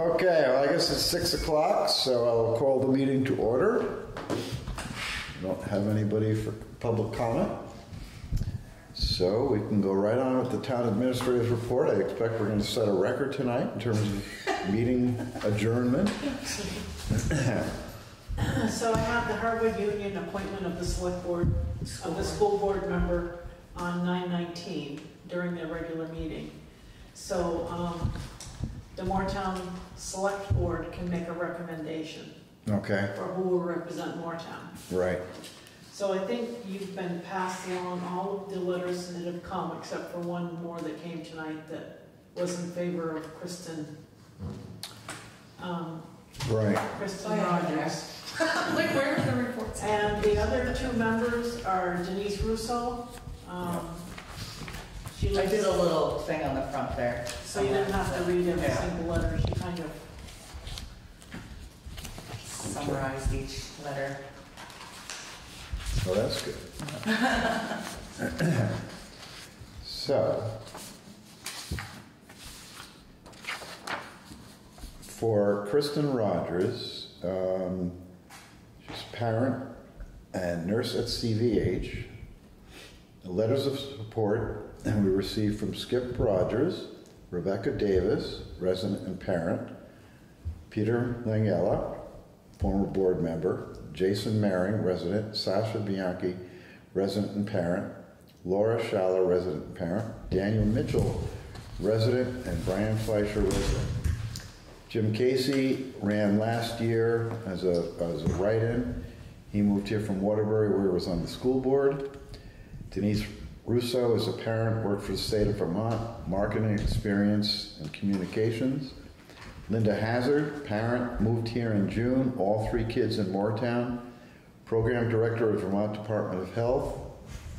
Okay, well, I guess it's six o'clock, so I'll call the meeting to order. I Don't have anybody for public comment. So we can go right on with the town administrator's report. I expect we're gonna set a record tonight in terms of meeting adjournment. So I have the Harwood Union appointment of the select board, of the school board member on nine nineteen during their regular meeting. So, um, the Moretown Select Board can make a recommendation Okay, for who will represent Moretown. right, So I think you've been passed along all of the letters that have come, except for one more that came tonight that was in favor of Kristen, um, right. Kristen Oh, yeah, Rogers. Like, where are the reports? And the other two members are Denise Russo. um, She I did a little thing on the front there. so you didn't have to read every Yeah. single letter, she kind of, Summarized each letter. Well, that's good. So, for Kristen Rogers, um, she's a parent and nurse at CVH. Letters of support and we received from Skip Rogers, Rebecca Davis, resident and parent, Peter Langella, former board member, Jason Maring, resident, Sasha Bianchi, resident and parent, Laura Schaller, resident and parent, Daniel Mitchell, resident, and Brian Fleischer, resident. Jim Casey ran last year as a, as a write-in. He moved here from Waterbury where he was on the school board. Denise Russo is a parent, worked for the state of Vermont, marketing experience and communications. Linda Hazard, parent, moved here in June, all three kids in Moretown. Program director of Vermont Department of Health,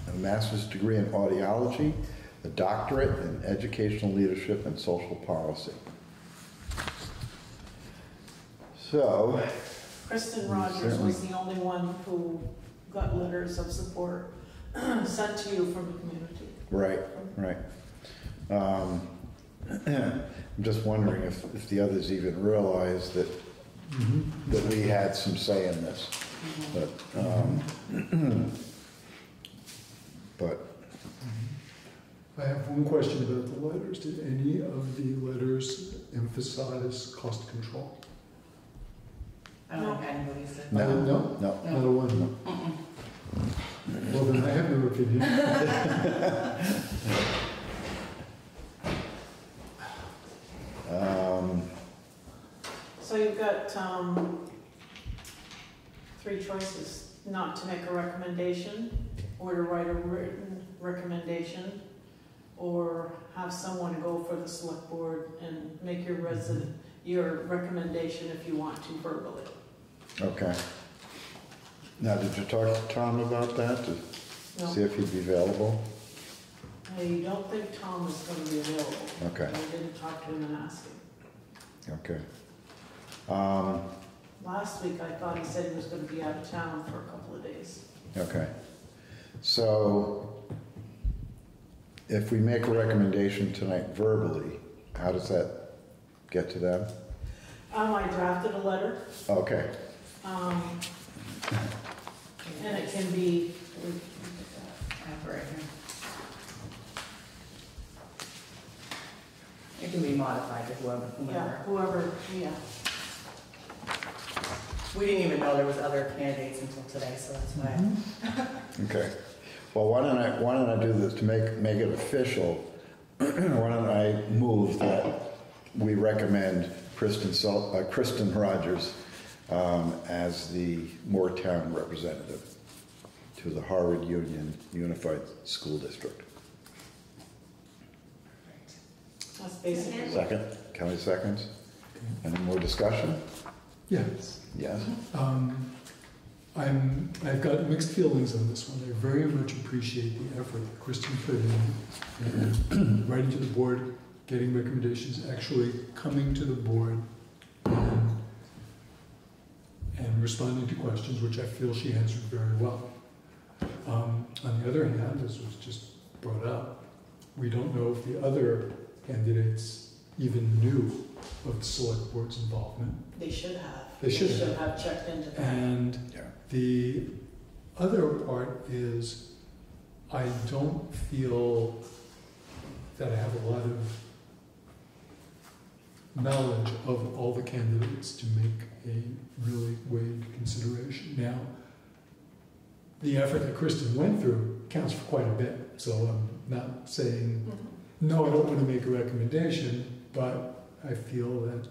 a master's degree in audiology, a doctorate in educational leadership and social policy. So, Kristen Rogers certainly. was the only one who got letters of support sent to you from the community. right, right. Um, I'm just wondering if, if the others even realized that, that we had some say in this. But, um, but, I have one question about the letters. Did any of the letters emphasize cost control? I don't think anybody said. no, No? no. Not a one? Well, then I have no opinion. Um, So you've got, um, three choices, not to make a recommendation, or to write a written recommendation, or have someone go for the select board and make your resident, your recommendation if you want to verbally. Okay. Now, did you talk to Tom about that, to No, see if he'd be available? I don't think Tom is gonna be available. Okay. I didn't talk to him and ask him. Okay. Um, Last week, I thought he said he was gonna be out of town for a couple of days. okay. So, if we make a recommendation tonight verbally, how does that get to them? Um, I drafted a letter, Okay, um, and it can be, I have it right here. It can be modified to whoever, yeah, whomever. whoever, yeah. We didn't even know there was other candidates until today, so that's why. okay. Well, why don't I, why don't I do this, to make, make it official, why don't I move that we recommend Kristen Sel, uh, Kristen Rogers, um, as the Moretown representative to the Harwood Union Unified School District. That's basically. Second, Kelly seconds. Any more discussion? Yes. Yes? Um, I'm, I've got mixed feelings on this one. I very much appreciate the effort that Kristen put in, in writing to the board, getting recommendations, actually coming to the board and, and responding to questions, which I feel she answered very well. Um, on the other hand, as was just brought up, we don't know if the other candidates even knew of the select board's involvement. They should have. They should have. have checked into that. And Yeah. the other part is, I don't feel that I have a lot of knowledge of all the candidates to make a really weighed consideration. Now, the effort that Kristen went through counts for quite a bit, so I'm not saying, Mhm. no, I don't want to make a recommendation, but I feel that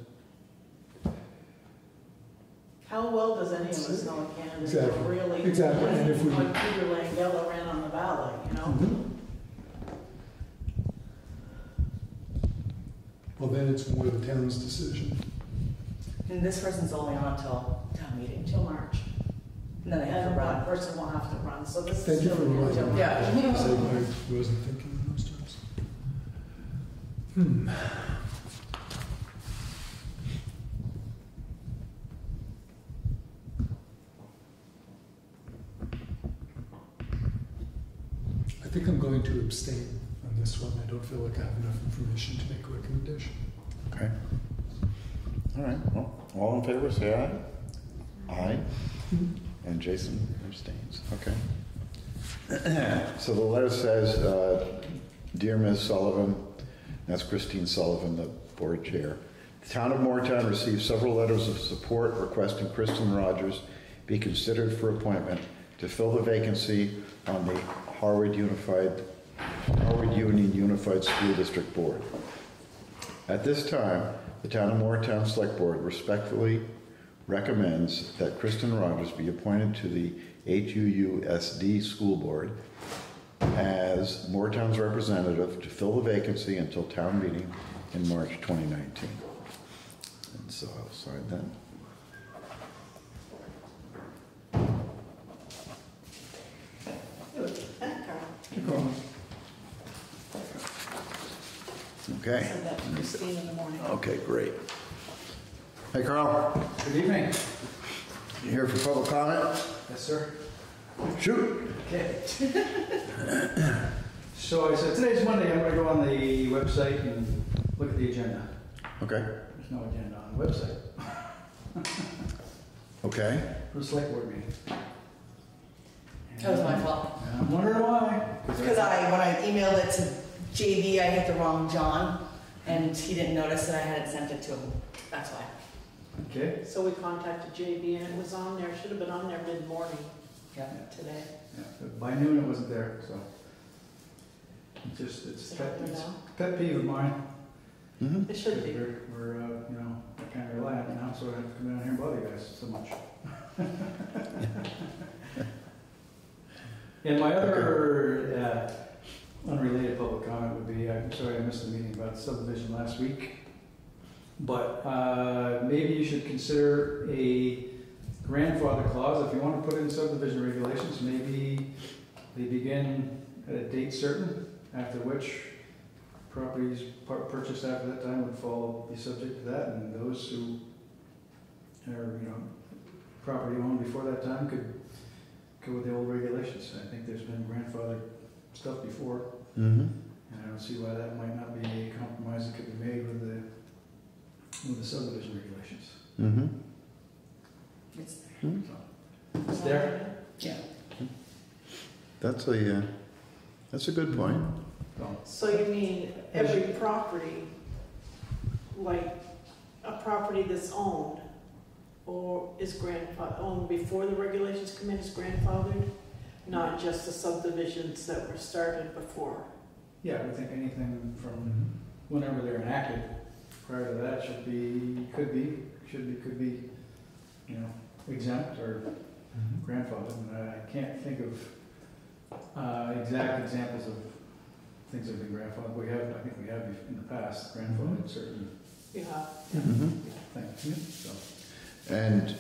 How well does any of us know a candidate Exactly. that really? Exactly, and if we- Like Peter Langella ran on the ballot, you know? Mhm. Well, then it's more the town's decision. And this person's only on until town meeting, Until March. And then they have And to one run. person will have to run, so this is Thank you still for reminding until me. Yeah. Because I I wasn't thinking in those terms. Hmm. I think I'm going to abstain on this one. I don't feel like I have enough information to make a recommendation. Okay. All right, well, all in favor, say aye. Aye. And Jason abstains, okay. So the letter says, uh, Dear Ms. Sullivan, that's Christine Sullivan, the board chair. The town of Moretown received several letters of support requesting Kristen Rogers be considered for appointment to fill the vacancy on the Harwood Unified, Harwood Union Unified School District Board. At this time, the Town of Moretown Select Board respectfully recommends that Kristen Rogers be appointed to the HUUSD School Board as Moretown's representative to fill the vacancy until town meeting in March 2019. And so I'll sign that. Okay? Send that to Christine in the morning. Okay, great. Hey, Carl, Good evening. you here for public comment? Yes, sir. Shoot! Okay. So I said, today's Monday, I'm gonna go on the website and look at the agenda. Okay, There's no agenda on the website okay. for the select board meeting. That was my fault. I'm wondering why. Because I, when I emailed it to JB, I hit the wrong John, and he didn't notice that I hadn't sent it to him. That's why. Okay. So we contacted JB and it was on there, should have been on there mid-morning Yeah. today. Yeah, but By noon it wasn't there, so. It's just, it's Is it pet, there it's now? pet peeve of mine. Mhm. It should be. We're, we're, uh, you know, I kind of rely on it now, so I have to come down here and bother you guys so much. And my other uh, unrelated public comment would be, I'm sorry I missed the meeting about subdivision last week, but uh, maybe you should consider a grandfather clause, if you want to put in subdivision regulations, maybe they begin at a date certain, after which properties purchased after that time would fall, be subject to that, and those who are, you know, property owned before that time could go with the old regulations. I think there's been grandfather stuff before, Mm-hmm. and I don't see why that might not be a compromise that could be made with the, with the subdivision regulations. Mm-hmm. It's, So, It's there, yeah. That's a, uh, that's a good point. so, So you mean every property, like a property that's owned or is grandfather, owned before the regulations come in is grandfathered? Not just the subdivisions that were started before? yeah, I would think anything from whenever they're enacted, prior to that should be, could be, should be, could be, you know, exempt or grandfathered. And I can't think of uh, exact examples of things that have been grandfathered. We have, I think we have in the past grandfathered certain You have? Mhm. things, so. And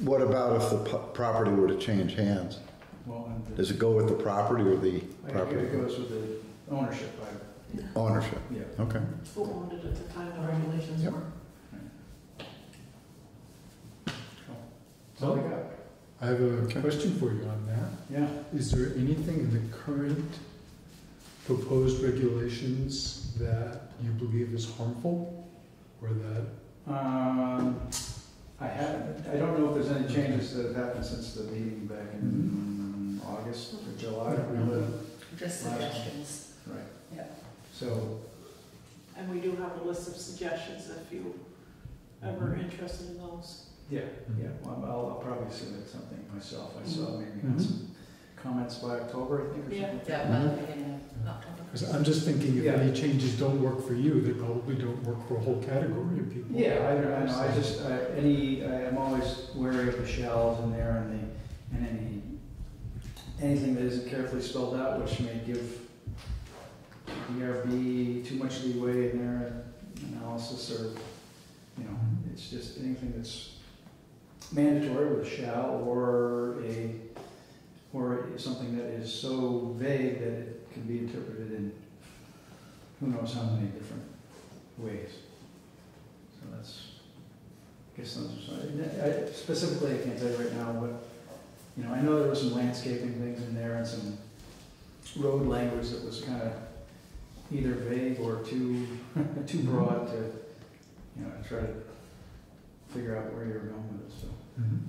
what about if the pu- property were to change hands? Well, and the- Does it go with the property or the I think property it goes with the ownership, I, ownership? yeah. Okay. Who owned it at the time the regulations Yep. were? That's all I got. I have a question for you on that. Yeah. Is there anything in the current proposed regulations that you believe is harmful or that, Um, I haven't, I don't know if there's any changes that have happened since the meeting back in August or July. Just Last one. suggestions. Right. Yeah. So, And we do have a list of suggestions if you ever mhm. interested in those. yeah, mhm. yeah, well, I'll, I'll probably submit something myself. I saw mhm. maybe Mhm. some comments by October, I think, or Yeah. something. Yeah, by the beginning of October. because I'm just thinking if Yeah. any changes don't work for you, they probably don't work for a whole category of people. Yeah, I, I know, I just, I, any, I am always wary of the shells in there and the, and any, anything that isn't carefully spelled out, which may give DRB too much leeway in their analysis or, you know, it's just anything that's mandatory with a shall or a, or something that is so vague that it can be interpreted in who knows how many different ways. So that's, I guess that's, I- I, specifically, I can't tell you right now, but, you know, I know there was some landscaping things in there and some road language that was kind of either vague or too, too broad to, you know, try to figure out where you're going with it, so. Mhm.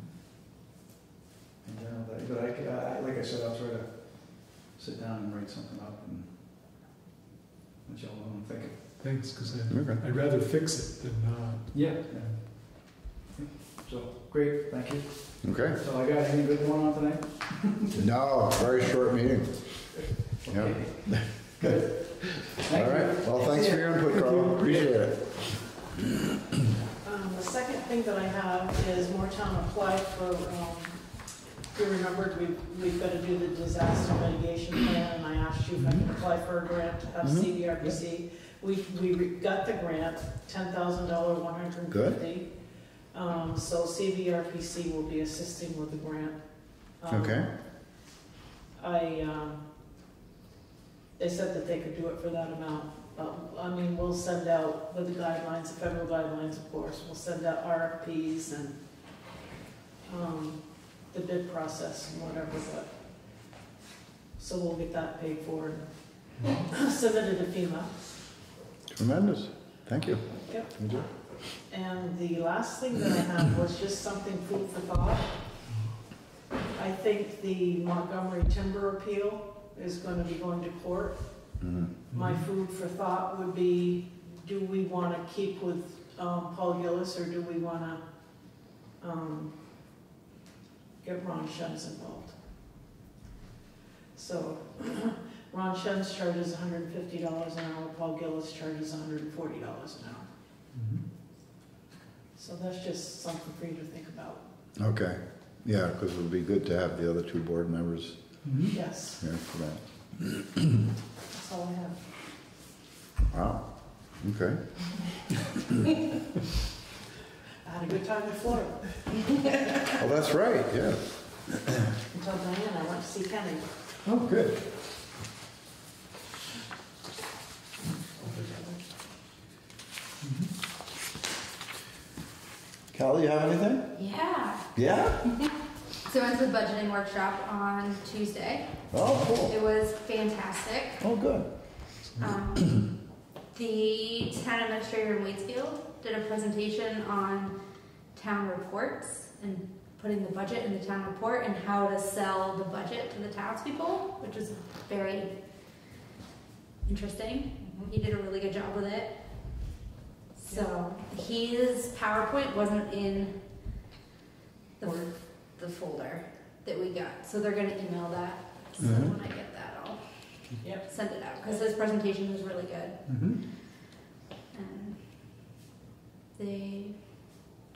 In general, that, but I, c- I- like I said, I'll try to sit down and write something up and let y'all know what I'm thinking. Thanks, because Okay. I'd rather fix it than not. Yeah. So, great, thank you. Okay. So I got. any good going on tonight? No, very short meeting. Yeah. Okay. Good. All Thank you. right, well, thanks for your input, Carl, appreciate it. Um, the second thing that I have is Moretown applied for, um, if you remembered, we, we've got to do the disaster mitigation plan, and I asked you if I could apply for a grant to have Mhm. CVRPC. We, we re- got the grant, ten thousand dollar, one hundred and fifty. Um, so CVRPC will be assisting with the grant. Um, Okay. I, um, they said that they could do it for that amount. Um, I mean, we'll send out, with the guidelines, the federal guidelines, of course, we'll send out RFPs and, um, the bid process and whatever, but, so we'll get that paid for and submitted to FEMA. Tremendous, thank you. Yep. Thank you. And the last thing that I had was just something food for thought. I think the Montgomery timber appeal is gonna be going to court. Mhm. My food for thought would be, do we wanna keep with, um, Paul Gillies, or do we wanna, um, get Ron Shems involved? So, Ron Shems charges hundred and fifty dollars an hour, Paul Gillies charges hundred and forty dollars an hour. Mhm. So that's just something for you to think about. Okay, yeah, because it would be good to have the other two board members Mhm. Yes, here for that. that's all I have. Wow, okay. I had a good time in Florida. Oh, that's right, yeah. Until Diane, I went to see Kenny. Oh, good. Callie, you have anything? Yeah. Yeah? So I went to the budgeting workshop on Tuesday. Oh, cool. It was fantastic. Oh, good. Um, the town administrator in Waitsfield did a presentation on town reports and putting the budget in the town report and how to sell the budget to the townspeople, which was very interesting. He did a really good job with it. So his PowerPoint wasn't in the, the folder that we got, so they're gonna email that. So Mhm. when I get that, I'll Yep. send it out because this presentation was really good. Mhm. And they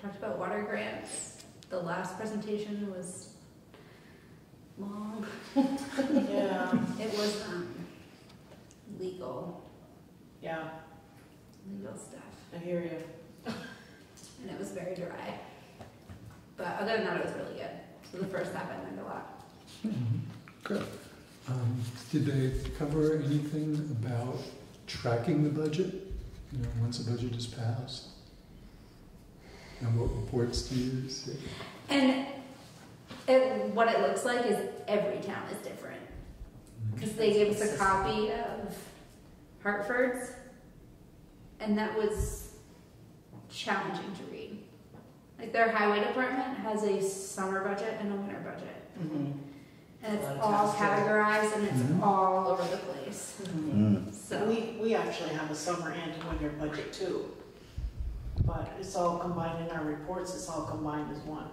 talked about water grants. The last presentation was long. Yeah, It was um, legal, yeah, legal stuff, I hear you. and it was very dry. But other than that, it was really good. So the first half, I learned a lot. Mhm. Good. Um, Did they cover anything about tracking the budget? You know, once a budget is passed? And what reports to use? And it, what it looks like is every town is different. Because they gave us a copy of Hartford's, and that was challenging to read. Like their highway department has a summer budget and a winter budget, Mhm. and it's all categorized and it's Mhm. all over the place. Mhm. Mm. So We, we actually have a summer and a winter budget too. But it's all combined in our reports, it's all combined as one.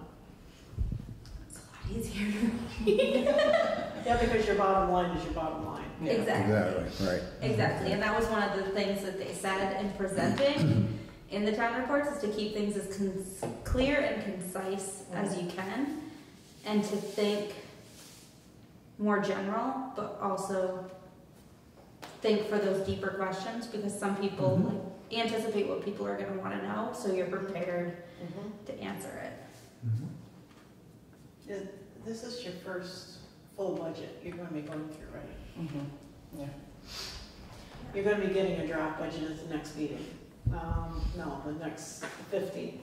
it's a lot easier to read. Yeah, because your bottom line is your bottom line. Yeah. Exactly. Exactly, right. Exactly, and that was one of the things that they said in presenting in the town reports is to keep things as con- clear and concise as you can, and to think more general, but also think for those deeper questions because some people Mhm. like anticipate what people are going to want to know, so you're prepared Mhm. to answer it. Is- This is your first full budget you're gonna be going through, right? Mhm. Yeah. You're gonna be getting a draft budget at the next meeting. Um, no, the next fifteenth.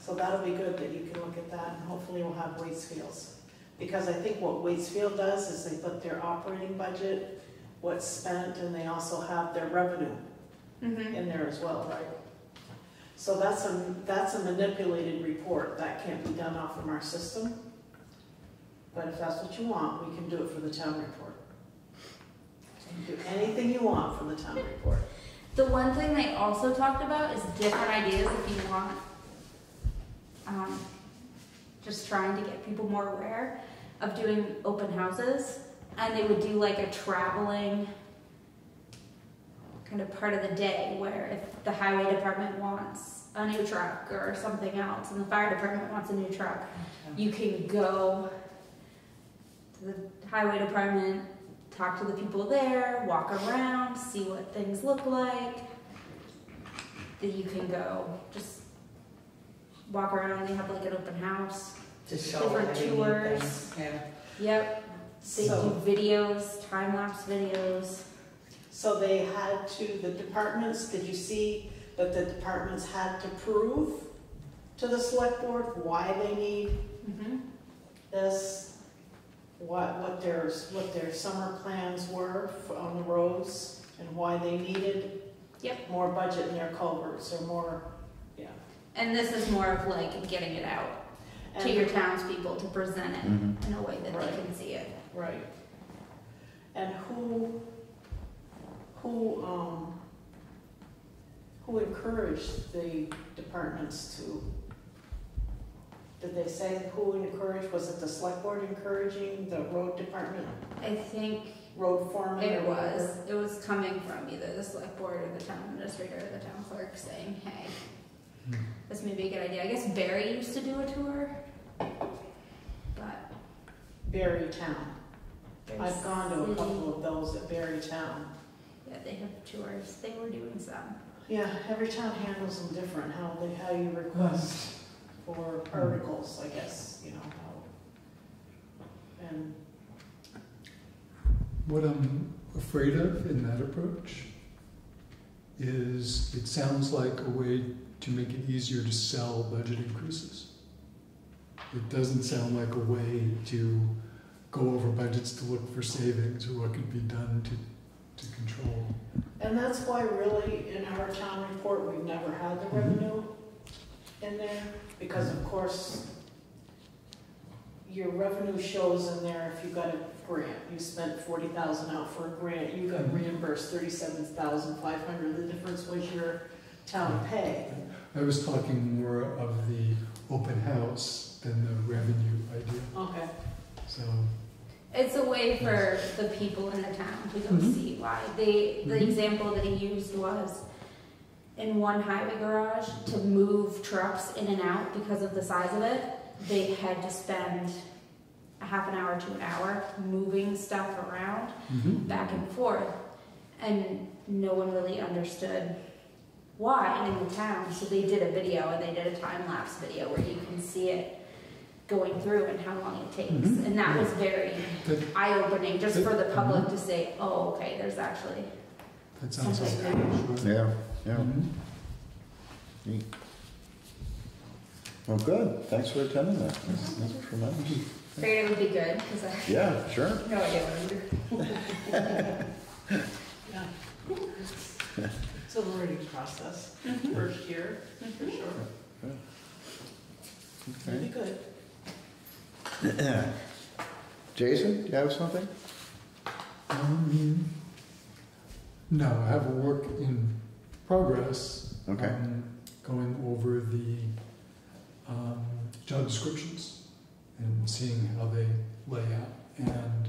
So that'll be good that you can look at that and hopefully we'll have Waitsfield's. Because I think what Waitsfield does is they put their operating budget, what's spent, and they also have their revenue Mm-hmm. in there as well, right? So that's a, that's a manipulated report, that can't be done off from our system. But if that's what you want, we can do it for the town report. You can do anything you want for the town report. The one thing they also talked about is different ideas if you want. Um, just trying to get people more aware of doing open houses, and they would do like a traveling kind of part of the day where if the highway department wants a new truck or something else, and the fire department wants a new truck, you can go to the highway department, talk to the people there, walk around, see what things look like. That you can go just walk around. They have like an open house. To show Different tours. Yeah. Yep. They So, do videos, time lapse videos. so they had to, the departments, did you see that the departments had to prove to the select board why they need Mm-hmm. this, what, what their, what their summer plans were for- on the roads and why they needed Yep. more budget in their culverts or more, yeah. And this is more of like getting it out to And- your townspeople to present it Mhm. in a way that Right. they can see it. Right. And who, who, um, who encouraged the departments to, did they say who encouraged, was it the select board encouraging the road department, I think road foreman or it was. whatever? It was coming from either the select board or the town administrator or the town clerk saying, hey, Hmm. this may be a good idea. I guess Barre used to do a tour, but Barre Town. there's I've gone to a couple of those at Barre Town. Yeah, they have tours. They were doing some. Yeah, every town handles them different, how they, how you request for hmm. articles, I guess, you know, how. And, What I'm afraid of in that approach is it sounds like a way to make it easier to sell budget increases. It doesn't sound like a way to go over budgets to look for savings or what could be done to, to control. and that's why really in our town report, we've never had the mm-hmm. revenue in there, because of course, your revenue shows in there if you got a grant, you spent forty thousand out for a grant, you got Mhm. reimbursed thirty-seven thousand five hundred, the difference was your town pay. I was talking more of the open house than the revenue idea. Okay. So, It's a way for the people in the town to go Mhm. see why. They the Mhm. example that he used was in one highway garage to move trucks in and out because of the size of it. They had to spend a half an hour to an hour moving stuff around mhm. back and forth, and no one really understood why in the town. So they did a video and they did a time lapse video where you can see it going through and how long it takes, Mhm. and that was very eye opening just for the public to say, oh, okay, there's actually that sounds like something there. Yeah, yeah. Mhm. Neat. Well, good. Thanks for attending that. That's, that's tremendous. Figured it would be good because I Yeah, sure. have no idea what I'm doing. Yeah. It's a learning process, Mm-hmm. first year, for sure. It'll be Okay. good. Jason, do you have something? Um, No, I have a work in progress. Okay. um, Going over the um, job descriptions and seeing how they lay out. And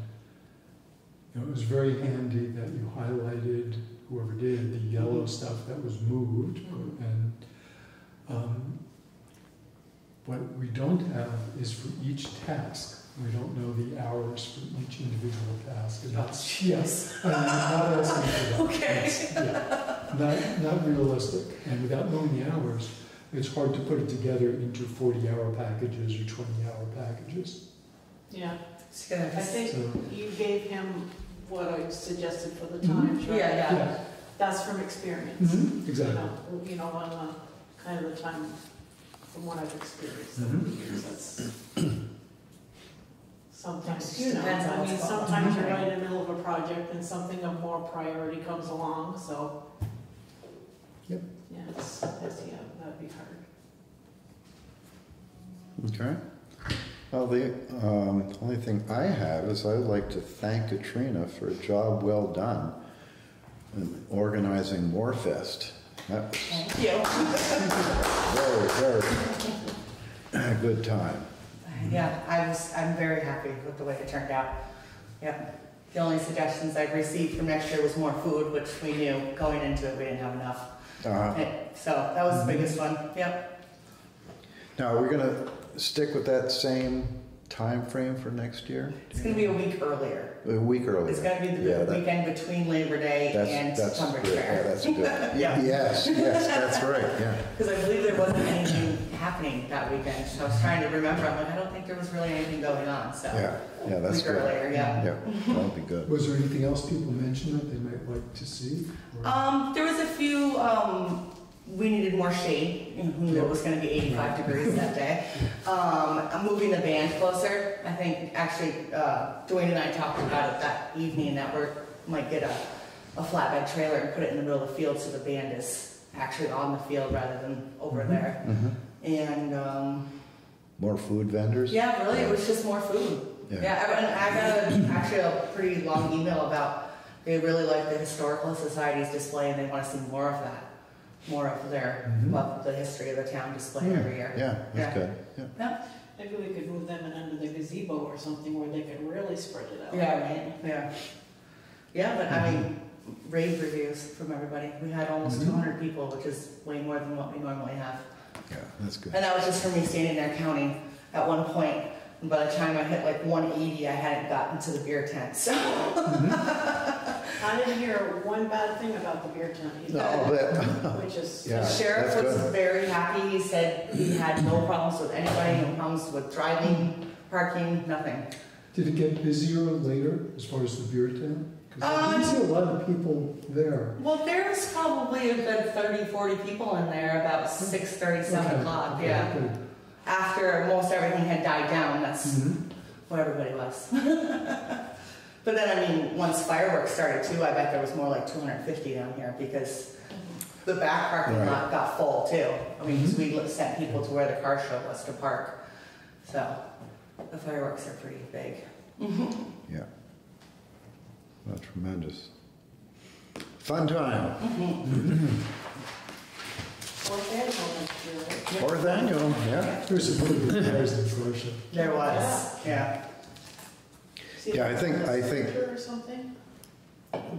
you know, it was very handy that you highlighted, whoever did, the yellow stuff that was moved. Mhm. And um, what we don't have is for each task, we don't know the hours for each individual task. And that's, yes, I'm not asking for that. Okay. It's- yeah, Not, not realistic. And without knowing the hours, it's hard to put it together into 40-hour packages or 20-hour packages. Yeah, Just I think So, you gave him what I suggested for the times, right? Yeah, yeah. yeah, That's from experience. mhm, You exactly. know, You know, on the, kind of the time, from what I've experienced over Mhm. The years, that's. Sometimes, you know, depends on I what's mean, going on. sometimes you're right in the middle of a project and something of more priority comes along, so. Yep. Yeah, it's, it's, yeah, that'd be hard. Okay. Well, the um, only thing I have is I'd like to thank Katrina for a job well done in organizing Warfest. That was Thank you. very, very good time. Yeah, I was, I'm very happy with the way it turned out. Yep. The only suggestions I've received for next year was more food, which we knew going into it, we didn't have enough. Uh, So that was the biggest one, yep. Now, we're we gonna stick with that same time frame for next year? It's gonna be a week earlier. A week earlier? It's gonna be Yeah, the that- weekend between Labor Day That's, and that's Tunbridge good. Yeah, Fair. that's good. Yeah. Yes, yes, that's right, yeah. Because I believe there wasn't anything happening that weekend, so I was trying to remember, I'm like, I don't think there was really anything going on, so. Yeah, yeah, that's Week good. earlier, yeah. Yeah, that'll be good. Was there anything else people mentioned that they might like to see? Or- Um, there was a few, um, we needed more shade, who knew it was gonna be eighty-five degrees that day. Um, moving the band closer, I think, actually, uh, Dwayne and I talked about it that evening, that we're, might get a, a flatbed trailer and put it in the middle of the field so the band is actually on the field rather than over Mhm. there. Mhm. And, um, More food vendors? yeah, really, it was just more food. Yeah, I- and I got a, actually a pretty long email about, they really like the Historical Society's display and they wanna see more of that. More of their, Mhm. of the history of the town display Hmm, every year. Yeah, Yeah. that's good, yeah. Maybe we could move them in under the gazebo or something where they could really spread it out. Yeah, right, yeah. Yeah, but I mean, rave reviews from everybody. We had almost Mhm. two hundred people, which is way more than what we normally have. Yeah, that's good. And that was just for me standing there counting at one point. And by the time I hit like one eighty, I hadn't gotten to the beer tent, so. I didn't hear one bad thing about the beer tent No, either, that, which is. Yeah. The sheriff that's was good. very happy. He said he had no problems with anybody, no problems with driving, parking, nothing. Did it get busier later as far as the beer tent? Because I didn't Um, see a lot of people there. Well, there was probably a good 30, 40 people in there about 6:30, 7 Okay, o'clock, okay, yeah. good. After most everything had died down, that's Mhm. what everybody was. But then, I mean, once fireworks started too, I bet there was more like 250 down here because the back parking Right. lot got full too. I mean, 'cause mm-hmm. we sent people to where the car show was to park. So the fireworks are pretty big. Mm-hmm. yeah. Well, tremendous. Fun time. Mm-hmm. Fourth annual next year, right? Fourth annual, yeah. There's some really good cars in Troy. There was, yeah. See Yeah, I the- think- the I think- Sprinter or something?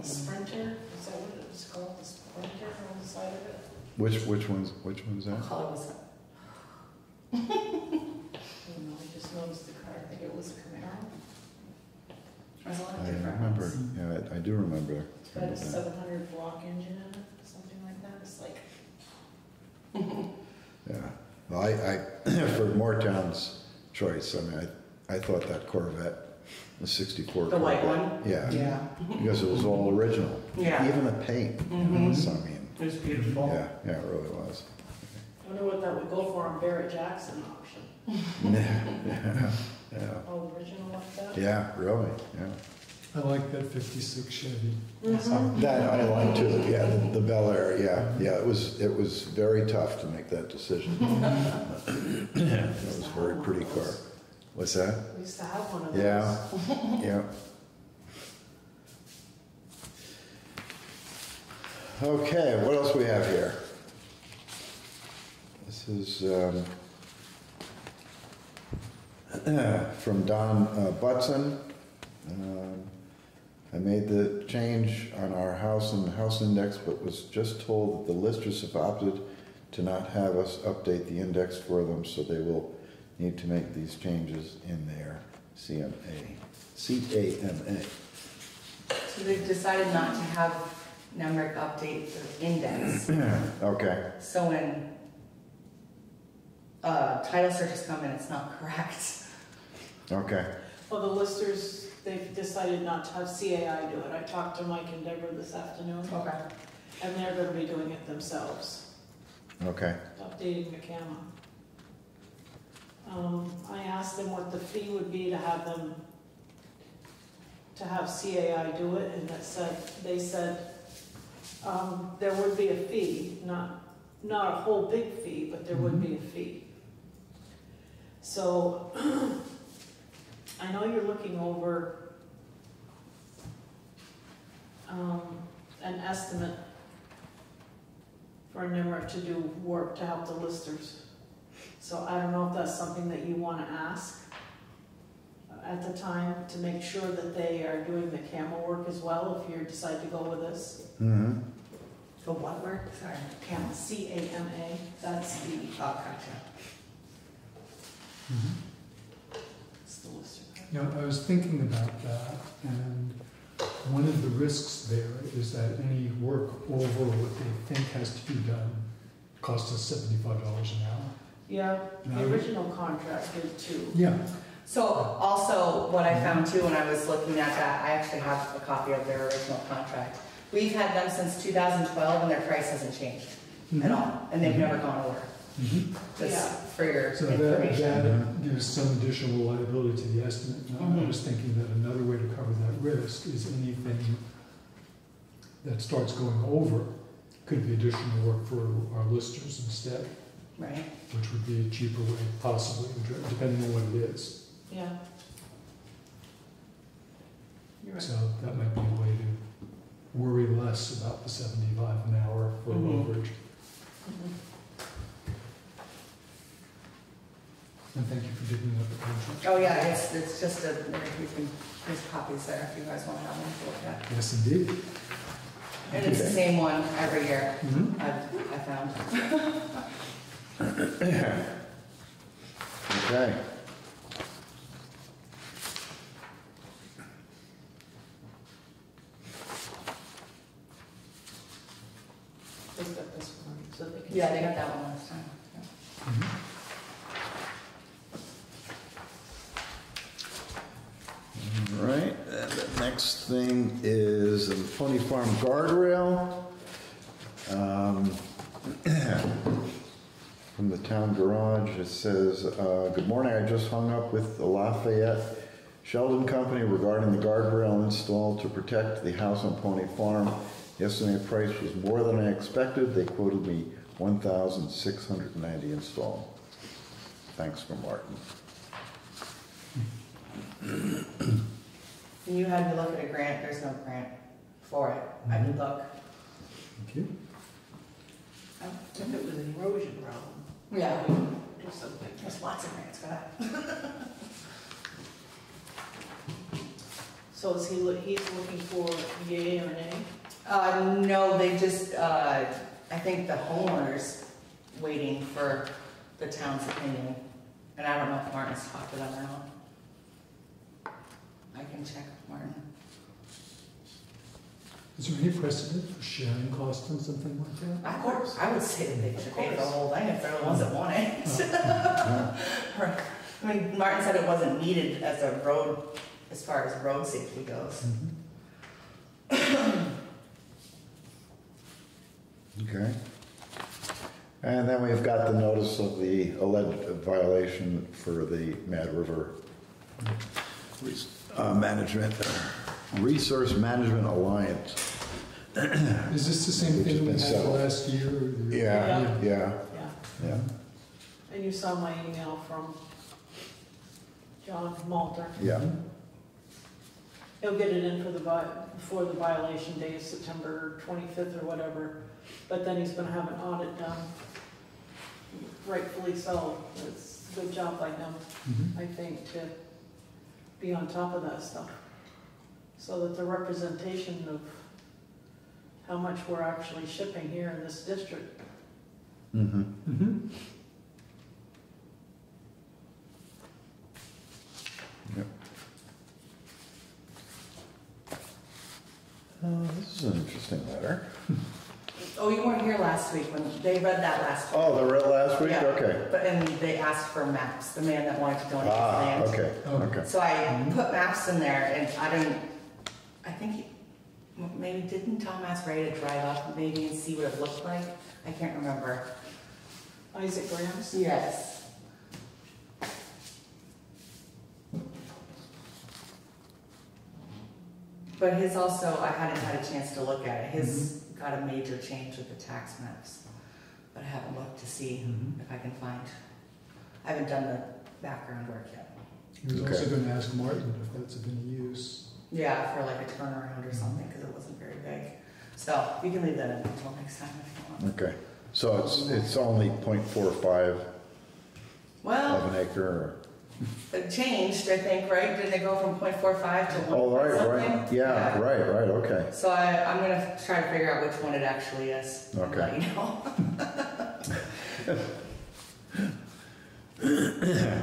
Sprinter, is that what it was called, the Sprinter on the side of it? Which, which one's, which one's What that? color was it? I don't know, I just noticed the car, I think it was a Camaro. There's a lot of I different remember, ones. yeah, I- I do remember. It's got a seven hundred block engine in it, something like that, it's like, Yeah, well, I, I, for Moretown's choice, I mean, I, I thought that Corvette, the sixty-four The white Corvette, one? Yeah, Yeah. because it was all original. Yeah. Even the paint, you know, Mhm. so I mean, It was beautiful. yeah, yeah, it really was. I wonder what that would go for on Barrett Jackson auction, Yeah, yeah, all original like that? yeah, really, yeah. I like that fifty-six Chevy. Mhm. That I like too, yeah, the- the Bel Air, yeah, yeah, it was, it was very tough to make that decision. It was a very pretty car. What's that? We used to have one of those. Yeah, yeah. Okay, what else we have here? This is um, from Don uh, Butson. Um, I made the change on our house and the house index, but was just told that the listers have opted to not have us update the index for them, so they will need to make these changes in their CMA, CAMA. So they've decided not to have numeric updates the index. Okay, So when uh, title searches come in, it's not correct. okay, Well, the listers, they've decided not to have CAI do it. I talked to Mike and Deborah this afternoon, Okay. and they're gonna be doing it themselves, okay. updating McCama. Um, I asked them what the fee would be to have them, to have CAI do it, and that said, they said, um, there would be a fee, not, not a whole big fee, but there would be a fee. So, I know you're looking over, um, an estimate for NEMRC to do work to help the listers. So I don't know if that's something that you wanna ask at the time to make sure that they are doing the camel work as well, if you decide to go with this. Mm-hmm. The what word? Sorry. Camel, C-A-M-A, that's the, Oh, gotcha. that's the lister. You know, I was thinking about that, and one of the risks there is that any work over what they think has to be done costs us seventy-five dollars an hour. Yeah, No. the original contract did too. Yeah. So also, what I found too when I was looking at that, I actually have a copy of their original contract. We've had them since 2012 and their price hasn't changed hmm. at all, and they've hmm. never gone over, Mhm. just Yeah. for your So that, information. that gives some additional liability to the estimate. Now, I was mm-hmm. thinking that another way to cover that risk is anything that starts going over could be additional work for our listers instead, Right, which would be a cheaper way possibly, depending on what it is. Yeah. You're right. So that might be a way to worry less about the seventy-five an hour for Mhm. overage. Mhm. And thank you for digging up the contract. oh yeah, it's, it's just a, you can, there's copies there if you guys want to have one to look at. Yes, indeed. And it's the same one every year, Mhm. I've, I found. Okay. They got this one, so they can. Yeah, they got that one last time. Mhm. All right, and the next thing is the Pony Farm guardrail. Um, From the town garage, it says, uh, "Good morning, I just hung up with the Lafayette Sheldon Company regarding the guardrail installed to protect the house on Pony Farm. The estimated price was more than I expected. They quoted me 1690 installed. Thanks from Martin. You had me look at a grant, there's no grant for it, I did look. Thank you. If it was an erosion problem. Yeah. we would Do something. There's lots of grants for that. So is he, loo- he's looking for yay or nay? Uh, no, they just, uh, I think the homeowner's waiting for the town's opinion. And I don't know if Martin's talked to them or not. I can check with Martin. Is there any precedent for sharing costs on something like that? Of course, I would say that they should pay for the whole thing if they're the ones that want it. Right. I mean, Martin said it wasn't needed as a road, as far as road safety goes. Mhm. Okay. And then we've got the notice of the alleged violation for the Mad River uh, management. Resource Management Alliance. Is this the same Which has thing we been had settled. last year? or Yeah, yeah, Yeah, yeah, and you saw my email from John Malter. yeah. He'll get it in for the, vi- before the violation day is September 25th or whatever, but then he's gonna have an audit done. Rightfully so, it's a good job by him, Mhm. I think, to be on top of that stuff. So that the representation of how much we're actually shipping here in this district Mm-hmm. Mm-hmm. Oh, this is an interesting letter. Oh, you weren't here last week when, they read that last week. Oh, the read last week? Yeah. Okay. But, and they asked for maps, the man that wanted to donate his Ah, land. okay, Oh. okay. So I put maps in there and I didn't, I think he, maybe didn't Tom ask Ray to drive up maybe and see what it looked like? I can't remember. Isaac Grams. Yes. But his also, I hadn't had a chance to look at it. His got a major change with the tax maps. But I haven't looked to see Mhm. if I can find. I haven't done the background work yet. He was Okay. also going to ask Martin if that's of any use. Yeah, for like a turnaround or something, because it wasn't very big. So you can leave that in until next time if you want. Okay. So it's, it's only .45 Well, of an acre or? it changed, I think, right? Didn't it go from 0.45 to one Oh, point right, something? right. Yeah, right, right, okay. So I, I'm gonna try to figure out which one it actually is. and Okay. Let you know.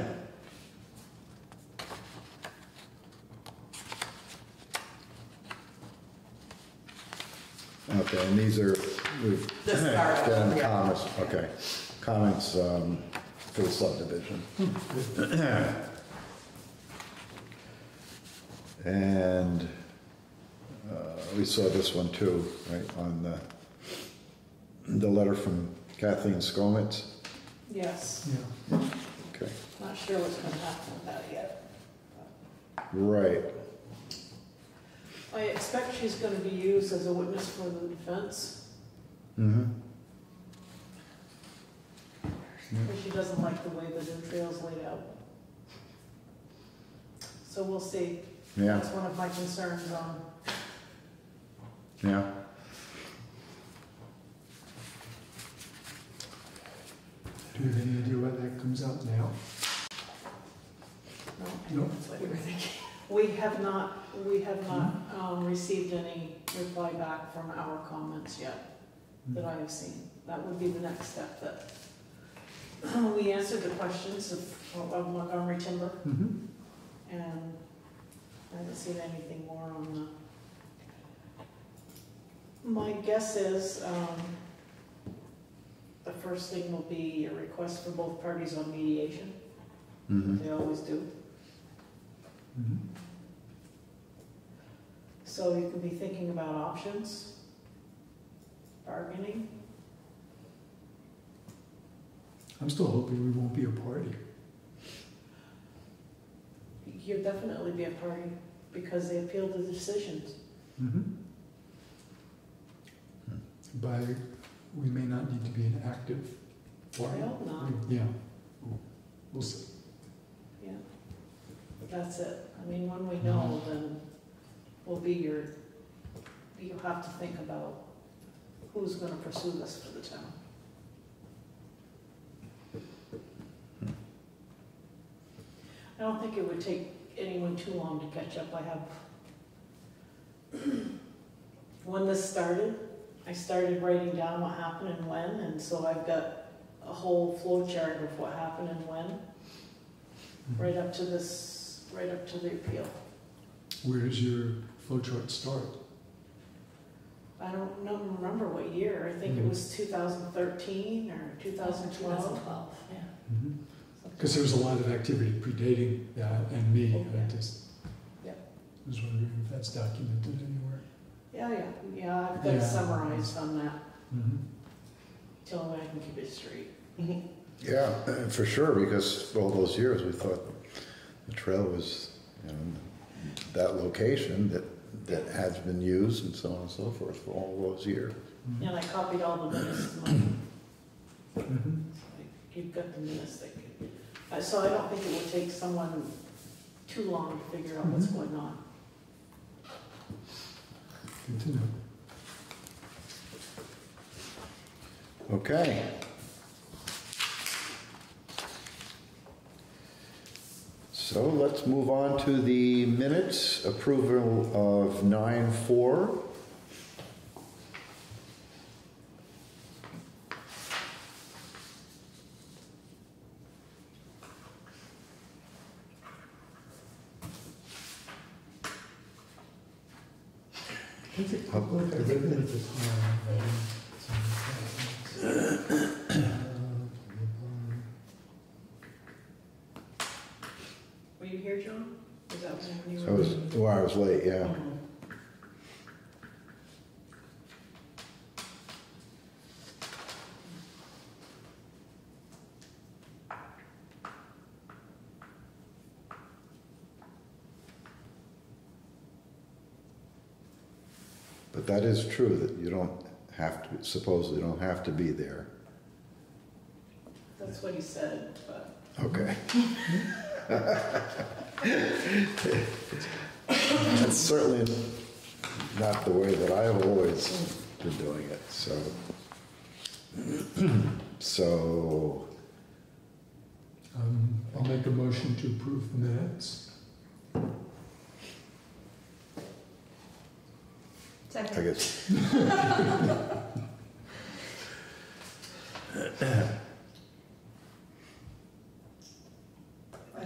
Okay, and these are, we've The start, got yeah. comments, okay. Comments um, for the subdivision. And uh, we saw this one too, right, on the, the letter from Kathleen Skomitz. Yes, Yeah. Okay, not sure what's gonna happen with that yet. right. I expect she's gonna be used as a witness for the defense, Mm-hmm. but she doesn't like the way the new trail's laid out. So we'll see. Yeah, That's one of my concerns on, yeah. Do you have any idea when that comes out now? no. No. That's what you were thinking. We have not, we have not, um, received any reply back from our comments yet that I have seen. That would be the next step that, we answered the questions of, of Montgomery Timber Mhm. and I haven't seen anything more on the. My guess is, um, the first thing will be a request for both parties on mediation, Mhm. they always do. Mhm. So you can be thinking about options, bargaining. I'm still hoping we won't be a party. You'll definitely be a party because they appeal the decisions. Mhm. By, we may not need to be an active I party. hope not, Yeah. We'll see. That's it. I mean, when we know, then we'll be your, you have to think about who's gonna pursue this for the town. I don't think it would take anyone too long to catch up. I have, when this started, I started writing down what happened and when, and so I've got a whole flow chart of what happened and when, Mhm. right up to this, right up to the appeal. Where does your flow chart start? I don't know, remember what year, I think it Mhm. was 2013 or 2012. 2012, yeah. Because there was a lot of activity predating that and me. Okay. I just Yep. was wondering if that's documented anywhere. Yeah, yeah, yeah, I've got Yeah. it summarized on that, Mhm. till I can keep it straight. Yeah, uh, for sure, because for all those years, we thought the trail was, you know, that location, that that has been used and so on and so forth for all those years. And I copied all the minutes, Mike. Mhm. You've got the minutes that could, uh, so I don't think it will take someone too long to figure out what's Mhm. going on. Good to know. Okay. So let's move on to the minutes, approval of 9 4. But that is true, that you don't have to, supposedly don't have to be there. That's what he said, but Okay. That's certainly not the way that I've always been doing it, so. So, Um, I'll make a motion to approve the minutes. I Second. guess,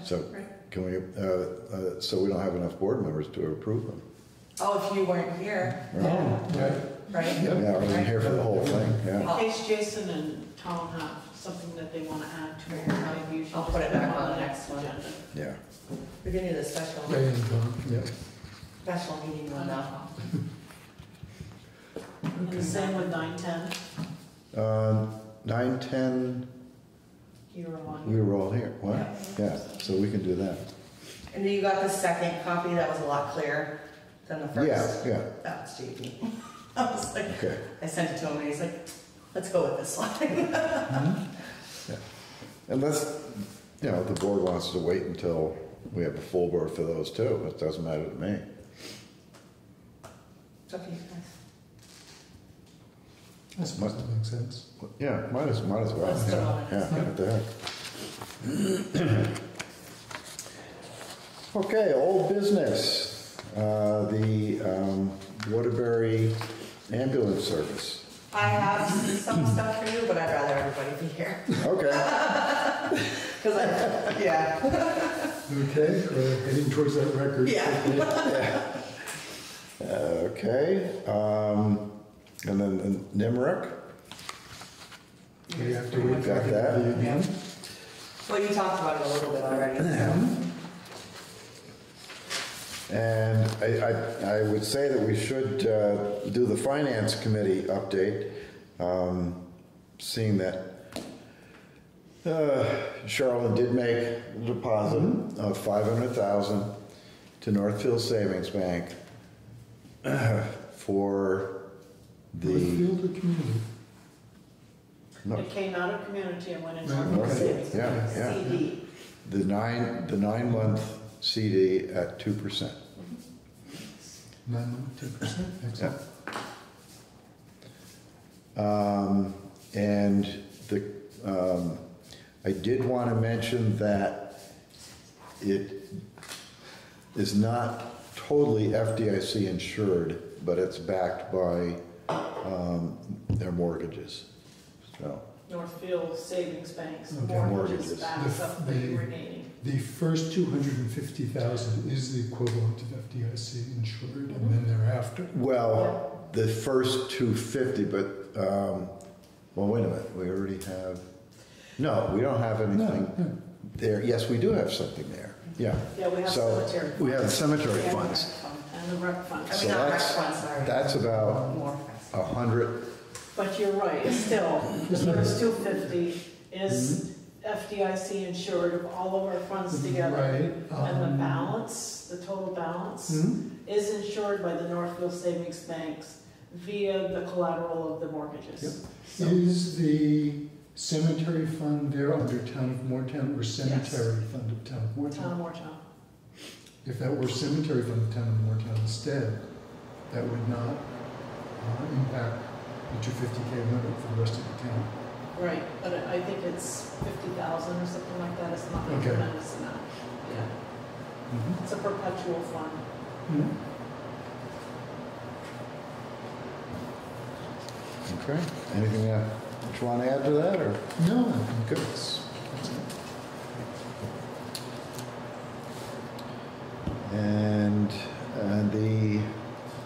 So- can we, uh, uh, so we don't have enough board members to approve them? Oh, if you weren't here, Right. Oh, right. right? Yeah, I wasn't here for the whole thing, in case Jason and Tom have something that they want to add to it, maybe you should I'll just put it back on the next one. agenda. Yeah. We can do the special, Ray and Tom, yeah. special meeting one now. And the same with nine ten, Uh, Nine, ten, you were on. we were all here, what? Yeah, so we can do that. And then you got the second copy, that was a lot clearer than the first. Yeah, yeah, That was JP. I was like, okay. I sent it to him and he's like, let's go with this one. Unless, you know, the board wants to wait until we have a full board for those too, it doesn't matter to me. It's up to you guys. I suppose that makes sense. Yeah, might as, might as well, Let's do yeah, all yeah, in. what the heck. Okay, old business, uh, the, um, Waterbury ambulance service. I have some stuff for you, but I'd rather everybody be here. Okay, Cause I, yeah, Okay, uh, heading towards that record. Yeah. okay, um, and then uh, NEMRC, We have to wait for Got that? everybody again. well, you talked about it a little bit already, so. And I, I, I would say that we should uh, do the finance committee update, um, seeing that uh, Charlotte did make a deposit of five hundred thousand to Northfield Savings Bank uh, for the, Northfield or community? no, It came out of community and went into Right, our okay. savings. Yeah, yeah. CD. the nine, the nine-month CD at two percent. Nine, ten percent, excellent. Um, And the, um, I did want to mention that it is not totally FDIC insured, but it's backed by um, their mortgages. So, Northfield Savings Bank's Okay. mortgages Mortgages. backs The- up the the- remaining. The first two hundred and fifty thousand is the equivalent of FDIC insured, and then thereafter. well, the first 250, but, um, well, wait a minute, we already have, no, we don't have anything No, no. there. Yes, we do have something there, yeah. Yeah, we have So, cemetery. We have cemetery funds. And the rec fund. I So mean, not that's- rec fund, sorry. That's about More. A hundred, But you're right, it's still, the two fifty is FDIC insured of all of our funds together. Right. And the um, balance, the total balance, mhm. is insured by the Northfield Savings Banks via the collateral of the mortgages. So, Is the cemetery fund there under town of Moretown or cemetery fund of town of Town of Moretown? Moretown. If that were cemetery fund of town of Moretown instead, that would not uh, impact the two fifty K limit for the rest of the town. Right, but I I think it's fifty thousand or something like that, it's not a Okay. tremendous amount. Yeah, Mhm. it's a perpetual fund. Mhm. Okay, anything that you want to add to that, or? No, I think it's, it's And, and the,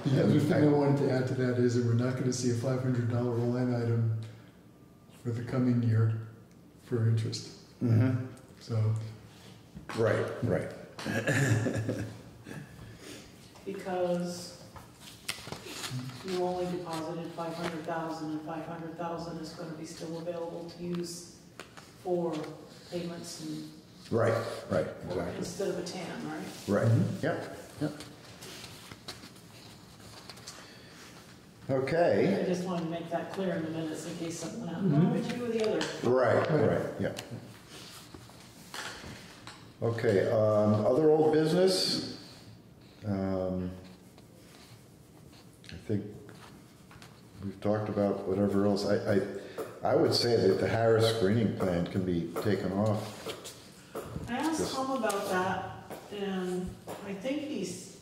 The other thing I wanted to add to that is that we're not gonna see a five hundred dollar line item for the coming year for interest. Mhm. So, right, right. Because you only deposited 500000 and 500000 is gonna be still available to use for payments and, Right, right, exactly. instead of a tan, right? Right, Mhm. yep, yep. Okay, I just wanted to make that clear in the minutes in case someone else, Mhm. would you do with the other? right, right, yep. Okay, um, other old business? Um, I think we've talked about whatever else. I, I, I would say that the Harris screening plan can be taken off. I asked Yes. Tom about that, and I think he's,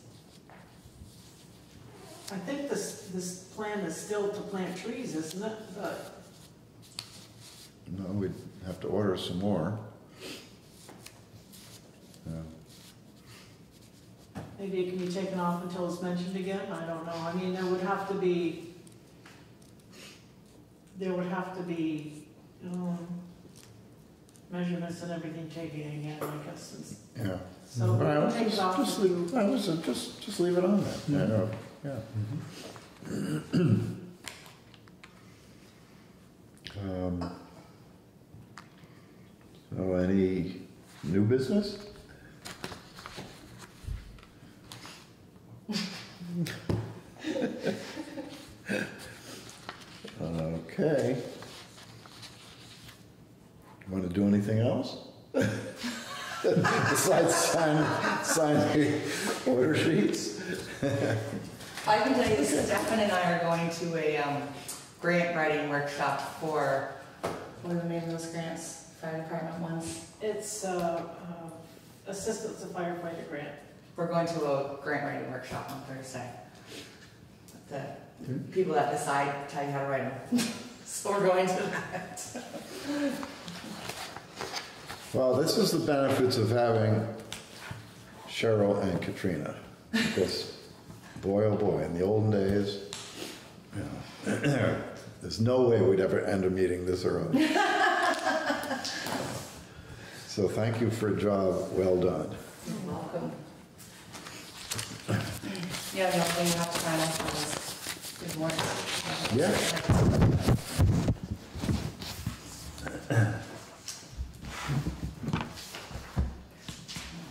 I think this, this plan is still to plant trees, isn't it? But No, we'd have to order some more. Yeah. maybe it can be taken off until it's mentioned again, I don't know. I mean, there would have to be, there would have to be, um, measurements and everything taken again, I guess, since- Yeah. so All right, we'll let's take it just- off. Just if you- leave, I was, just, just leave it on there. Yeah. Yeah. Um, So any new business? Okay. Want to do anything else? Besides sign, sign the order sheets? I can tell you, Stefan and I are going to a um, grant writing workshop for, what are the name of those grants? Fire department ones? It's, uh, uh, assistance to firefighter grant. We're going to a grant writing workshop on Thursday. The people that decide tell you how to write them. So we're going to that. Well, this is the benefits of having Cheryl and Katrina. Because, boy, oh boy, in the olden days, you know, there's no way we'd ever end a meeting this early. So thank you for a job well done. You're welcome. Yeah, the only thing you have to sign off on good morning. Yeah.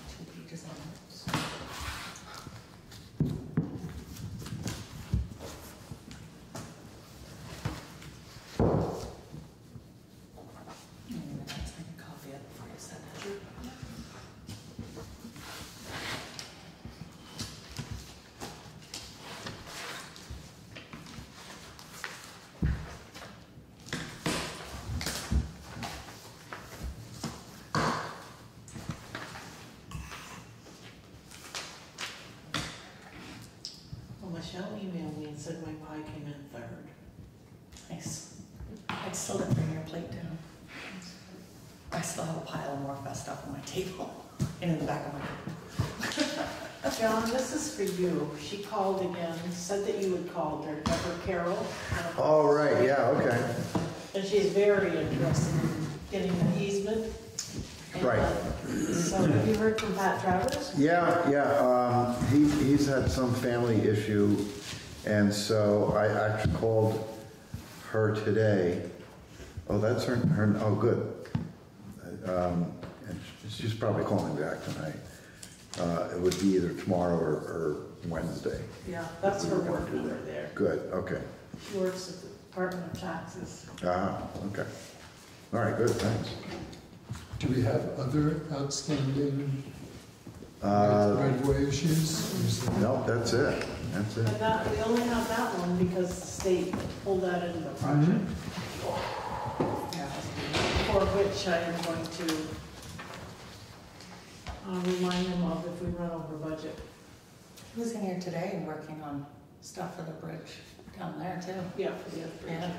Two pages on those. Mm, Take a copy of it before you send it. Well, Michelle emailed me and said my pie came in third. Nice. I still didn't bring your plate down. I still have a pile of more fest stuff on my table and in the back of my. John, this is for you. She called again, said that you had called her, Deborah Carroll. All right, yeah, okay. And she's very interested in getting an easement. And, Right. uh, So have you heard from Pat Travers? Yeah, yeah, um, he, he's had some family issue, and so I actually called her today. Oh, that's her, her, oh, good. um, and she's probably calling back tonight. Uh, It would be either tomorrow or, or Wednesday. Yeah, that's her work over there. Good, okay. She works at the Department of Taxes. Ah, okay. All right, good, thanks. Do we have other outstanding Uh, right-of-way issues? Or is it- No, that's it, that's it. And that, we only have that one because the state pulled that into the project. Yeah. For which I am going to uh, remind them of if we run over budget. He was in here today working on stuff for the bridge down there too. Yeah, for the upgrade. Yeah.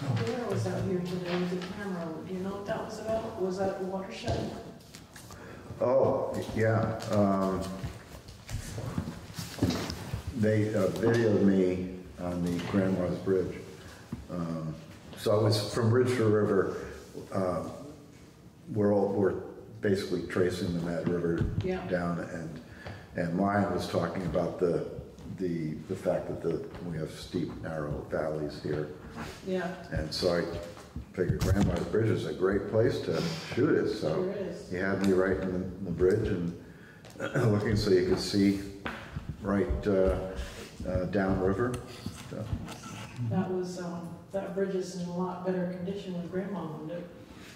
Where was out here today with the camera? Do you know what that was about? Was that the watershed? Oh, yeah, um, they uh, videoed me on the Grandma's Bridge. Um, So I was from Bridge to River, uh, we're all, we're basically tracing the Mad River Yeah. down and, and mine was talking about the, the, the fact that the, we have steep, narrow valleys here. Yeah, And so I figured Grandma's Bridge is a great place to shoot it, so. sure. He had me right in the, the bridge and looking so you could see right uh, uh, downriver. So, That was, um, that bridge is in a lot better condition when Grandma owned it,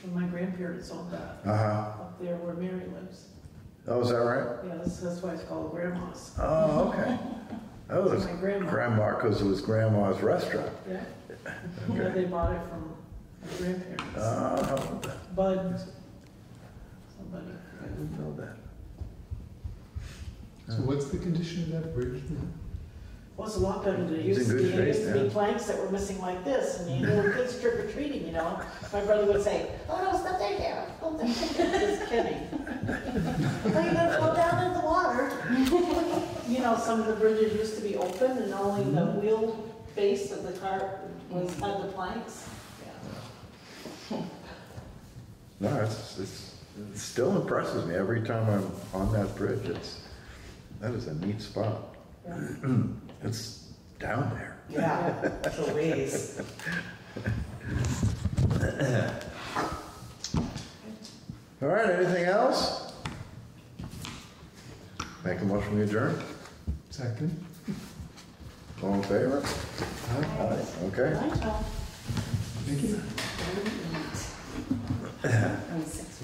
when my grandparents owned that, Uh-huh. up there where Mary lives. Oh, is that right? Yeah, that's, that's why it's called Grandma's. Oh, okay. Oh, it was my grandma. Grandma, because it was Grandma's restaurant. Yeah. Yeah, they bought it from my grandparents. Oh, Bud, somebody. I didn't know that. So what's the condition of that bridge now? It's a lot better than it used to be. There used to be planks that were missing like this, and you know, kids trick or treating, you know. My brother would say, oh, no, stop there, Dad. There." Just kidding. Oh, you're gonna fall down in the water. You know, some of the bridges used to be open and only the Mm-hmm. wheel base of the car was, had the planks. Yeah. No, it's, it's, it still impresses me every time I'm on that bridge. It's, that is a neat spot. Yeah. It's down there. Yeah, it's a ways. All right, anything else? Make a motion to adjourn? Second? All in favor? Aye. Aye. Okay. Night, Tom. Thank you. And six.